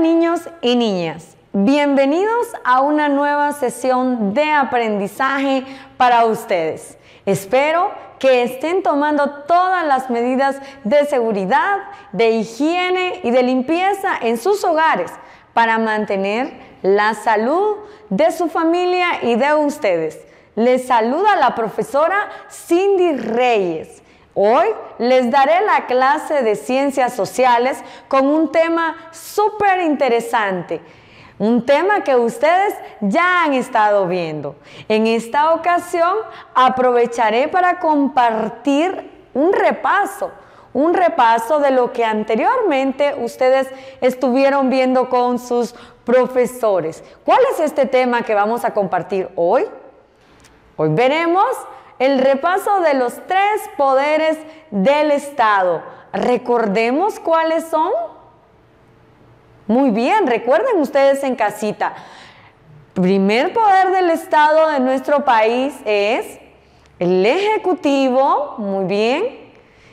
niños y niñas, bienvenidos a una nueva sesión de aprendizaje para ustedes. Espero que estén tomando todas las medidas de seguridad, de higiene y de limpieza en sus hogares para mantener la salud de su familia y de ustedes. Les saluda la profesora Cindy Reyes. Hoy les daré la clase de ciencias sociales con un tema súper interesante. Un tema que ustedes ya han estado viendo. En esta ocasión aprovecharé para compartir un repaso, un repaso de lo que anteriormente ustedes estuvieron viendo con sus profesores. ¿Cuál es este tema que vamos a compartir hoy? Hoy veremos el repaso de los tres poderes del Estado. Recordemos cuáles son. Muy bien, recuerden ustedes en casita. Primer poder del Estado de nuestro país es el Ejecutivo, muy bien,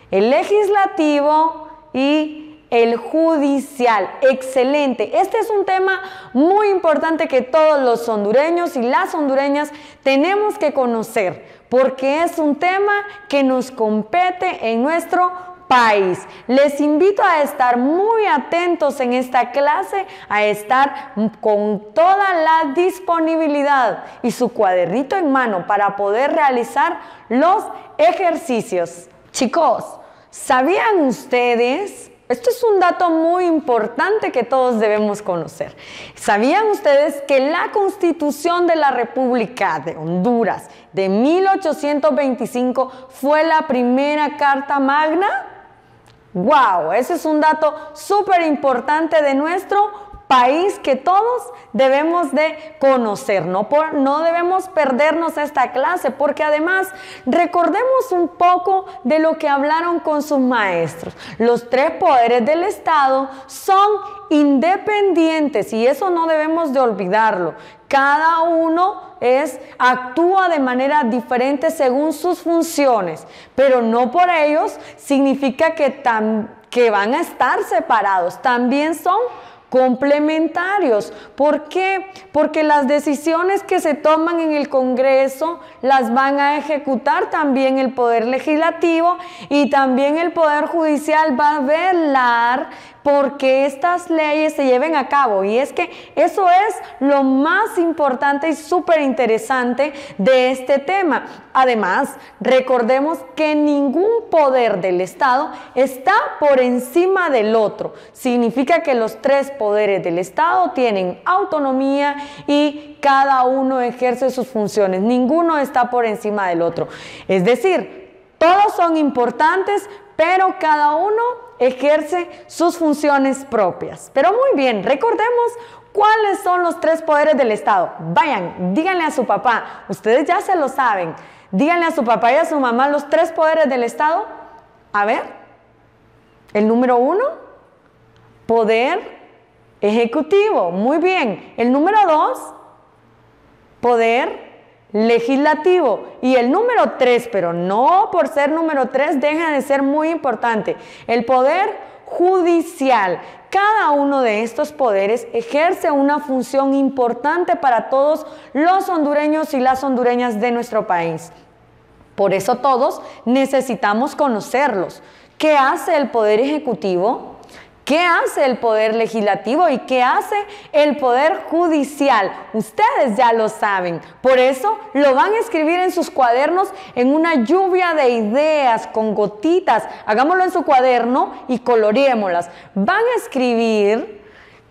el Legislativo y el judicial. Excelente. Este es un tema muy importante que todos los hondureños y las hondureñas tenemos que conocer porque es un tema que nos compete en nuestro país. Les invito a estar muy atentos en esta clase, a estar con toda la disponibilidad y su cuadernito en mano para poder realizar los ejercicios. Chicos, ¿sabían ustedes esto es un dato muy importante que todos debemos conocer. ¿Sabían ustedes que la Constitución de la República de Honduras de 1825 fue la primera Carta Magna? ¡Wow! Ese es un dato súper importante de nuestro país que todos debemos de conocer, no, por, no debemos perdernos esta clase, porque además recordemos un poco de lo que hablaron con sus maestros. Los tres poderes del Estado son independientes y eso no debemos de olvidarlo. Cada uno es actúa de manera diferente según sus funciones, pero no por ellos significa que, que van a estar separados. También son complementarios. ¿Por qué? Porque las decisiones que se toman en el Congreso las van a ejecutar también el Poder Legislativo y también el Poder Judicial va a velar porque estas leyes se lleven a cabo. Y es que eso es lo más importante y súper interesante de este tema. Además, recordemos que ningún poder del Estado está por encima del otro. Significa que los tres poderes del Estado tienen autonomía y cada uno ejerce sus funciones. Ninguno está por encima del otro. Es decir, todos son importantes, pero cada uno ejerce sus funciones propias. Pero muy bien, recordemos cuáles son los tres poderes del Estado. Vayan, díganle a su papá, ustedes ya se lo saben, díganle a su papá y a su mamá los tres poderes del Estado. A ver, el número uno, poder ejecutivo, muy bien. El número dos, poder legislativo. Y el número tres, pero no por ser número tres, deja de ser muy importante, el poder judicial. Cada uno de estos poderes ejerce una función importante para todos los hondureños y las hondureñas de nuestro país. Por eso todos necesitamos conocerlos. ¿Qué hace el Poder Ejecutivo? ¿Qué hace el poder legislativo y qué hace el poder judicial? Ustedes ya lo saben. Por eso lo van a escribir en sus cuadernos en una lluvia de ideas con gotitas. Hagámoslo en su cuaderno y coloreémoslas. Van a escribir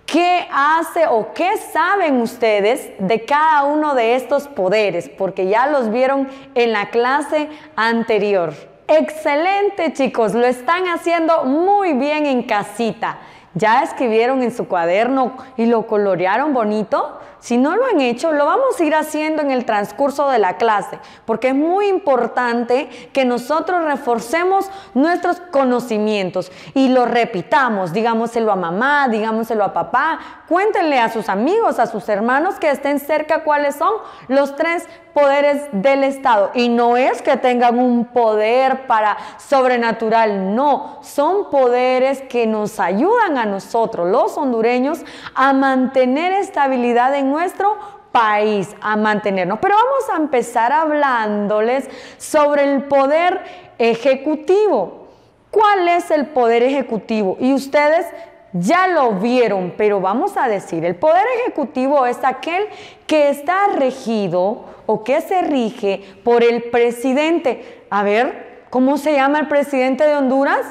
qué hace o qué saben ustedes de cada uno de estos poderes, porque ya los vieron en la clase anterior. Excelente chicos, lo están haciendo muy bien en casita. ¿Ya escribieron en su cuaderno y lo colorearon bonito? Si no lo han hecho, lo vamos a ir haciendo en el transcurso de la clase, porque es muy importante que nosotros reforcemos nuestros conocimientos y lo repitamos, digámoselo a mamá, digámoselo a papá, cuéntenle a sus amigos, a sus hermanos que estén cerca cuáles son los tres poderes del Estado. Y no es que tengan un poder para sobrenatural, no, son poderes que nos ayudan a nosotros, los hondureños, a mantener estabilidad en nuestro país, a mantenernos. Pero vamos a empezar hablándoles sobre el poder ejecutivo. ¿Cuál es el poder ejecutivo? Y ustedes ya lo vieron, pero vamos a decir, el poder ejecutivo es aquel que está regido o que se rige por el presidente. A ver, ¿cómo se llama el presidente de Honduras?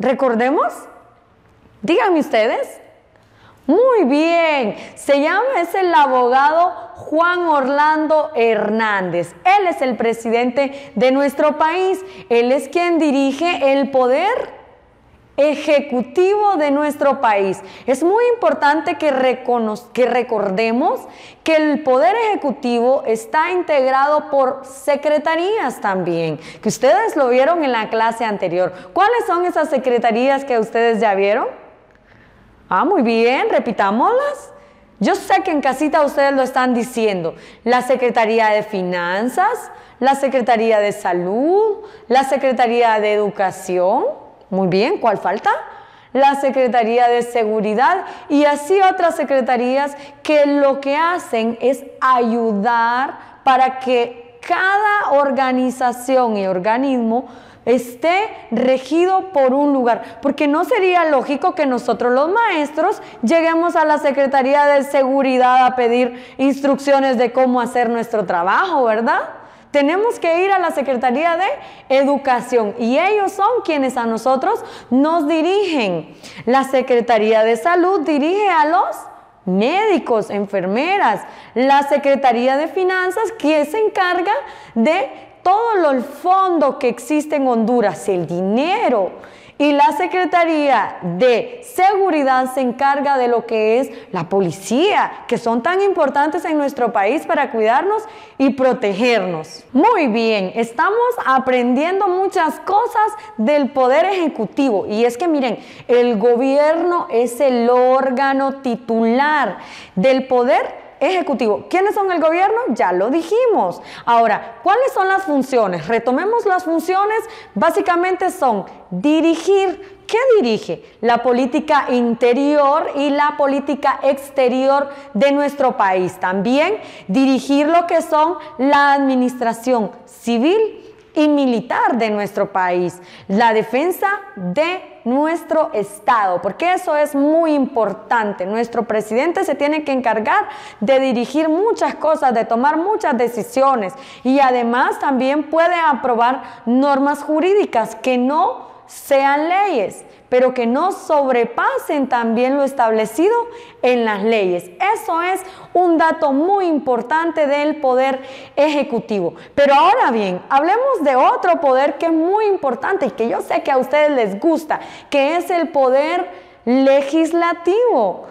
Recordemos. Díganme ustedes. Muy bien, se llama, es el abogado Juan Orlando Hernández. Él es el presidente de nuestro país. Él es quien dirige el poder ejecutivo de nuestro país. Es muy importante que, que recordemos que el poder ejecutivo está integrado por secretarías también, que ustedes lo vieron en la clase anterior. ¿Cuáles son esas secretarías que ustedes ya vieron? Ah, muy bien, repitámoslas. Yo sé que en casita ustedes lo están diciendo. La Secretaría de Finanzas, la Secretaría de Salud, la Secretaría de Educación. Muy bien, ¿cuál falta? La Secretaría de Seguridad y así otras secretarías que lo que hacen es ayudar para que cada organización y organismo esté regido por un lugar, porque no sería lógico que nosotros los maestros lleguemos a la Secretaría de Seguridad a pedir instrucciones de cómo hacer nuestro trabajo, ¿verdad? Tenemos que ir a la Secretaría de Educación y ellos son quienes a nosotros nos dirigen. La Secretaría de Salud dirige a los médicos, enfermeras, la Secretaría de Finanzas que se encarga de todo el fondo que existe en Honduras, el dinero. Y la Secretaría de Seguridad se encarga de lo que es la policía, que son tan importantes en nuestro país para cuidarnos y protegernos. Muy bien, estamos aprendiendo muchas cosas del Poder Ejecutivo. Y es que miren, el gobierno es el órgano titular del Poder ejecutivo. ¿Quiénes son el gobierno? Ya lo dijimos. Ahora, ¿cuáles son las funciones? Retomemos las funciones. Básicamente son dirigir. ¿Qué dirige? La política interior y la política exterior de nuestro país. También dirigir lo que son la administración civil y militar de nuestro país, la defensa de nuestro Estado, porque eso es muy importante. Nuestro presidente se tiene que encargar de dirigir muchas cosas, de tomar muchas decisiones y además también puede aprobar normas jurídicas que no sean leyes pero que no sobrepasen también lo establecido en las leyes. Eso es un dato muy importante del poder ejecutivo. Pero ahora bien, hablemos de otro poder que es muy importante y que yo sé que a ustedes les gusta, que es el poder legislativo.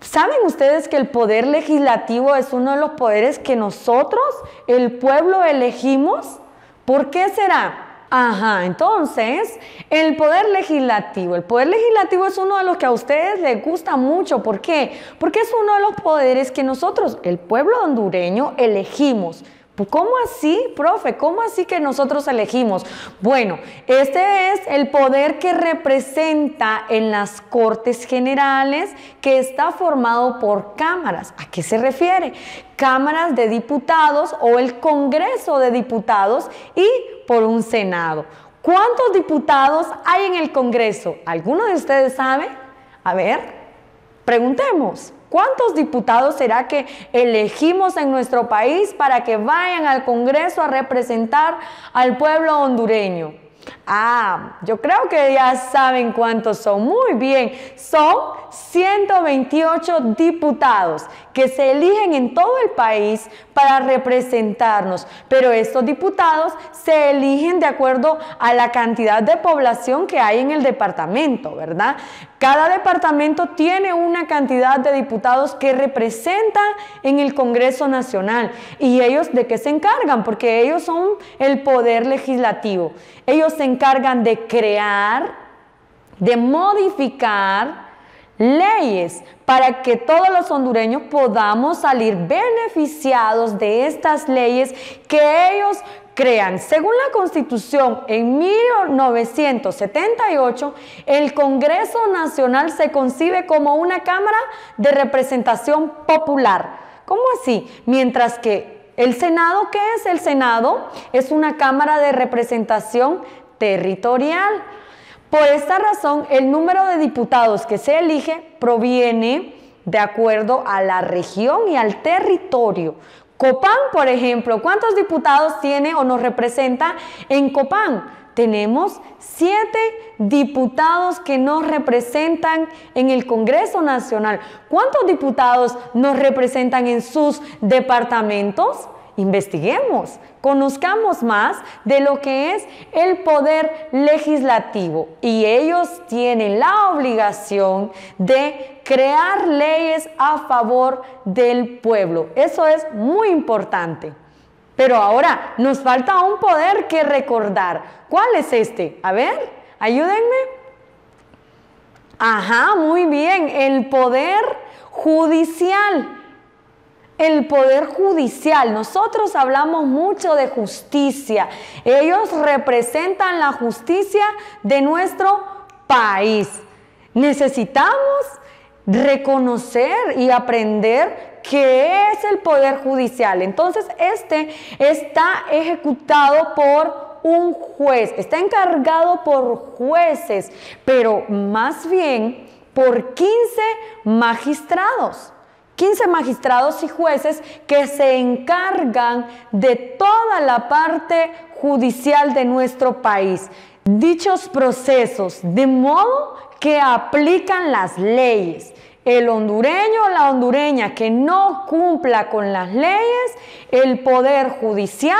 ¿Saben ustedes que el poder legislativo es uno de los poderes que nosotros, el pueblo, elegimos? ¿Por qué será? Ajá, entonces, el poder legislativo. El poder legislativo es uno de los que a ustedes les gusta mucho. ¿Por qué? Porque es uno de los poderes que nosotros, el pueblo hondureño, elegimos. Pues, ¿Cómo así, profe? ¿Cómo así que nosotros elegimos? Bueno, este es el poder que representa en las Cortes Generales que está formado por cámaras. ¿A qué se refiere? Cámaras de diputados o el Congreso de Diputados y por un Senado. ¿Cuántos diputados hay en el Congreso? ¿Alguno de ustedes sabe? A ver, preguntemos. ¿Cuántos diputados será que elegimos en nuestro país para que vayan al Congreso a representar al pueblo hondureño? Ah, yo creo que ya saben cuántos son. Muy bien, son 128 diputados que se eligen en todo el país para representarnos, pero estos diputados se eligen de acuerdo a la cantidad de población que hay en el departamento, ¿verdad? Cada departamento tiene una cantidad de diputados que representan en el Congreso Nacional. ¿Y ellos de qué se encargan? Porque ellos son el poder legislativo. Ellos se encargan de crear, de modificar, leyes para que todos los hondureños podamos salir beneficiados de estas leyes que ellos crean. Según la Constitución, en 1978, el Congreso Nacional se concibe como una Cámara de Representación Popular. ¿Cómo así? Mientras que el Senado, ¿qué es el Senado? Es una Cámara de Representación Territorial. Por esta razón, el número de diputados que se elige proviene de acuerdo a la región y al territorio. Copán, por ejemplo, ¿cuántos diputados tiene o nos representa en Copán? Tenemos siete diputados que nos representan en el Congreso Nacional. ¿Cuántos diputados nos representan en sus departamentos? Investiguemos, conozcamos más de lo que es el poder legislativo y ellos tienen la obligación de crear leyes a favor del pueblo. Eso es muy importante. Pero ahora nos falta un poder que recordar. ¿Cuál es este? A ver, ayúdenme. Ajá, muy bien, el poder judicial el poder judicial. Nosotros hablamos mucho de justicia. Ellos representan la justicia de nuestro país. Necesitamos reconocer y aprender qué es el poder judicial. Entonces, este está ejecutado por un juez, está encargado por jueces, pero más bien por 15 magistrados. 15 magistrados y jueces que se encargan de toda la parte judicial de nuestro país. Dichos procesos, de modo que aplican las leyes. El hondureño o la hondureña que no cumpla con las leyes, el Poder Judicial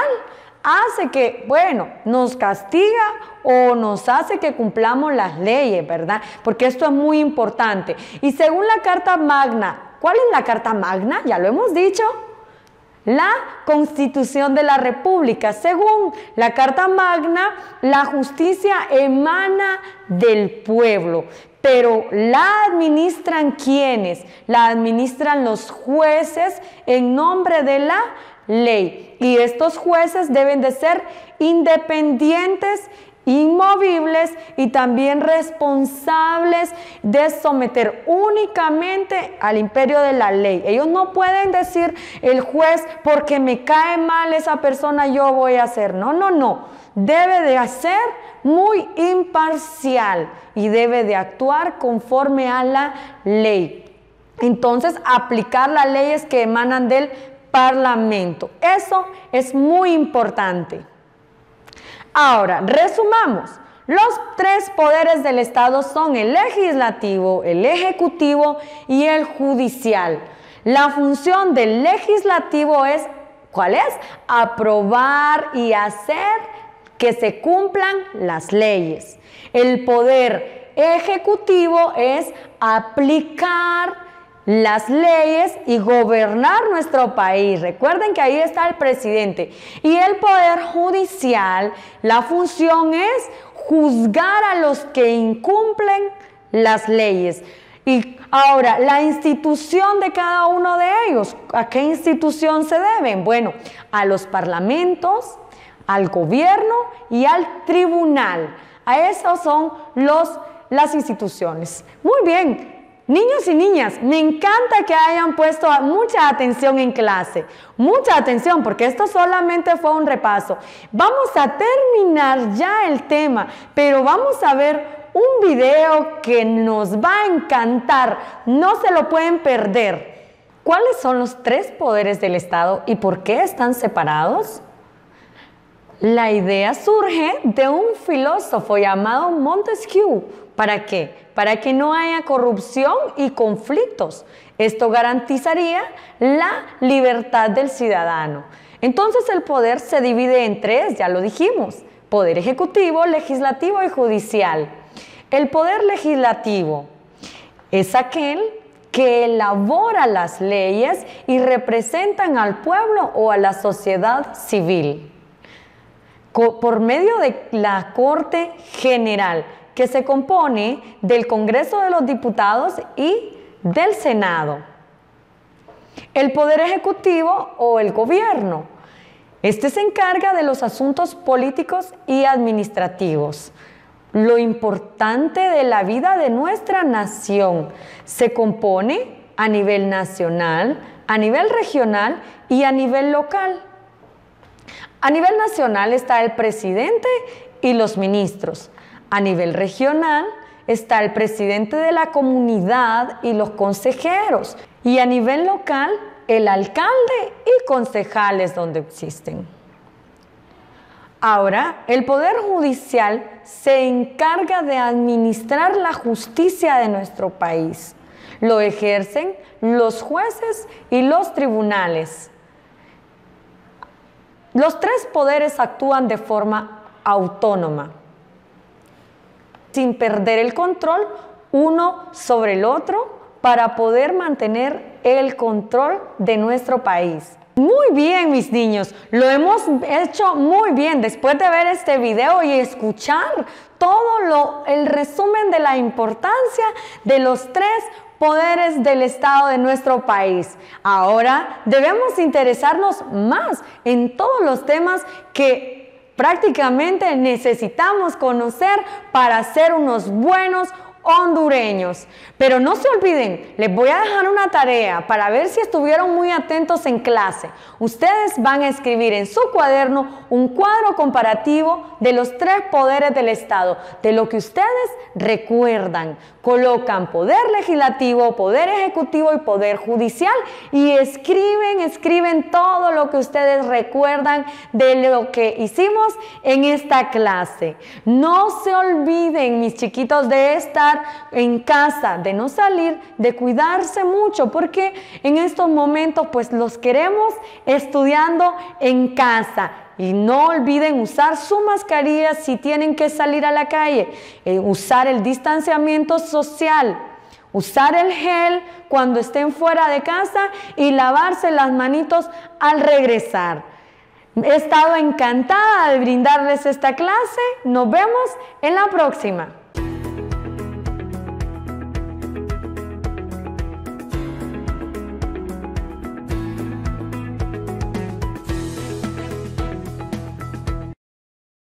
hace que, bueno, nos castiga o nos hace que cumplamos las leyes, ¿verdad? Porque esto es muy importante. Y según la Carta Magna ¿Cuál es la Carta Magna? Ya lo hemos dicho. La Constitución de la República. Según la Carta Magna, la justicia emana del pueblo. Pero la administran quienes? La administran los jueces en nombre de la ley. Y estos jueces deben de ser independientes inmovibles y también responsables de someter únicamente al imperio de la ley. Ellos no pueden decir el juez porque me cae mal esa persona yo voy a hacer. No, no, no. Debe de ser muy imparcial y debe de actuar conforme a la ley. Entonces, aplicar las leyes que emanan del Parlamento. Eso es muy importante. Ahora, resumamos. Los tres poderes del Estado son el legislativo, el ejecutivo y el judicial. La función del legislativo es, ¿cuál es? Aprobar y hacer que se cumplan las leyes. El poder ejecutivo es aplicar las leyes y gobernar nuestro país. Recuerden que ahí está el presidente. Y el poder judicial, la función es juzgar a los que incumplen las leyes. Y ahora, la institución de cada uno de ellos, ¿a qué institución se deben? Bueno, a los parlamentos, al gobierno y al tribunal. A esos son los, las instituciones. Muy bien, Niños y niñas, me encanta que hayan puesto mucha atención en clase. Mucha atención, porque esto solamente fue un repaso. Vamos a terminar ya el tema, pero vamos a ver un video que nos va a encantar. No se lo pueden perder. ¿Cuáles son los tres poderes del Estado y por qué están separados? La idea surge de un filósofo llamado Montesquieu. ¿Para qué? Para que no haya corrupción y conflictos. Esto garantizaría la libertad del ciudadano. Entonces el poder se divide en tres, ya lo dijimos, poder ejecutivo, legislativo y judicial. El poder legislativo es aquel que elabora las leyes y representan al pueblo o a la sociedad civil por medio de la Corte General, que se compone del Congreso de los Diputados y del Senado. El Poder Ejecutivo o el Gobierno. Este se encarga de los asuntos políticos y administrativos. Lo importante de la vida de nuestra nación se compone a nivel nacional, a nivel regional y a nivel local. A nivel nacional está el presidente y los ministros. A nivel regional está el presidente de la comunidad y los consejeros. Y a nivel local, el alcalde y concejales donde existen. Ahora, el Poder Judicial se encarga de administrar la justicia de nuestro país. Lo ejercen los jueces y los tribunales. Los tres poderes actúan de forma autónoma, sin perder el control uno sobre el otro para poder mantener el control de nuestro país. Muy bien, mis niños, lo hemos hecho muy bien después de ver este video y escuchar todo lo, el resumen de la importancia de los tres poderes del Estado de nuestro país. Ahora debemos interesarnos más en todos los temas que prácticamente necesitamos conocer para ser unos buenos hondureños. Pero no se olviden, les voy a dejar una tarea para ver si estuvieron muy atentos en clase. Ustedes van a escribir en su cuaderno un cuadro comparativo de los tres poderes del Estado, de lo que ustedes recuerdan. Colocan poder legislativo, poder ejecutivo y poder judicial y escriben, escriben todo lo que ustedes recuerdan de lo que hicimos en esta clase. No se olviden, mis chiquitos, de esta en casa, de no salir, de cuidarse mucho, porque en estos momentos pues los queremos estudiando en casa. Y no olviden usar su mascarilla si tienen que salir a la calle, eh, usar el distanciamiento social, usar el gel cuando estén fuera de casa y lavarse las manitos al regresar. He estado encantada de brindarles esta clase. Nos vemos en la próxima.